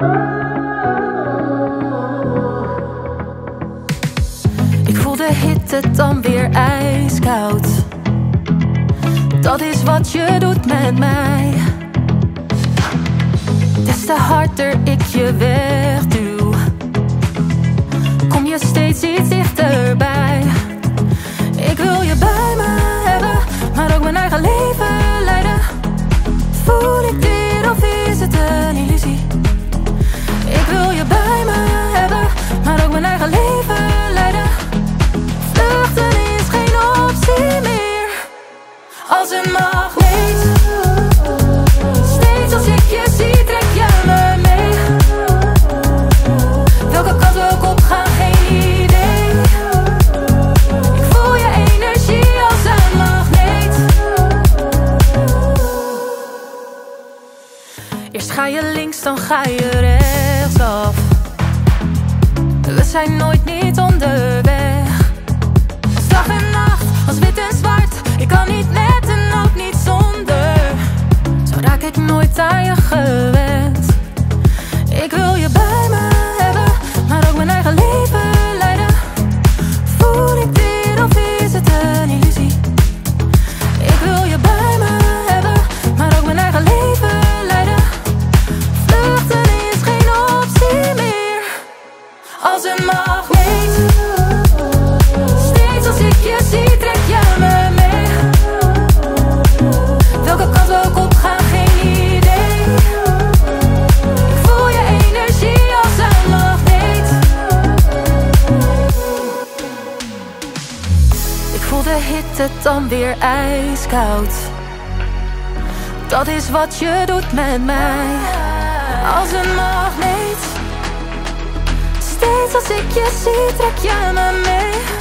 Ik voel de hitte dan weer ijskoud. Dat is wat je doet met mij. Des te harder ik je wegduw, kom je steeds iets dichterbij. Als een magneet. Steeds als ik je zie, trek je me mee. Welke kant we ook op gaan, geen idee. Ik voel je energie als een magneet. Eerst ga je links, dan ga je rechtsaf. We zijn nooit niet onderweg. Als en nacht, als wit Ik wil je bij me hebben, maar ook mijn eigen leven leiden. Voel ik dit of is het een illusie? Ik wil je bij me hebben, maar ook mijn eigen leven leiden. Vluchten is geen optie meer. Als een magneet. Voel de hitte dan weer ijskoud. Dat is wat je doet met mij. Als een magneet. Steeds als ik je zie, trek je me mee.